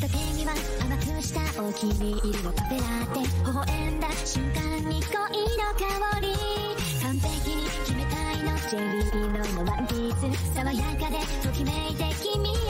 片手には甘くしたお気に入りのカフェラテ微笑んだ瞬間に恋の香り完璧に決めたいの JB のワンピース爽やかでときめいて君を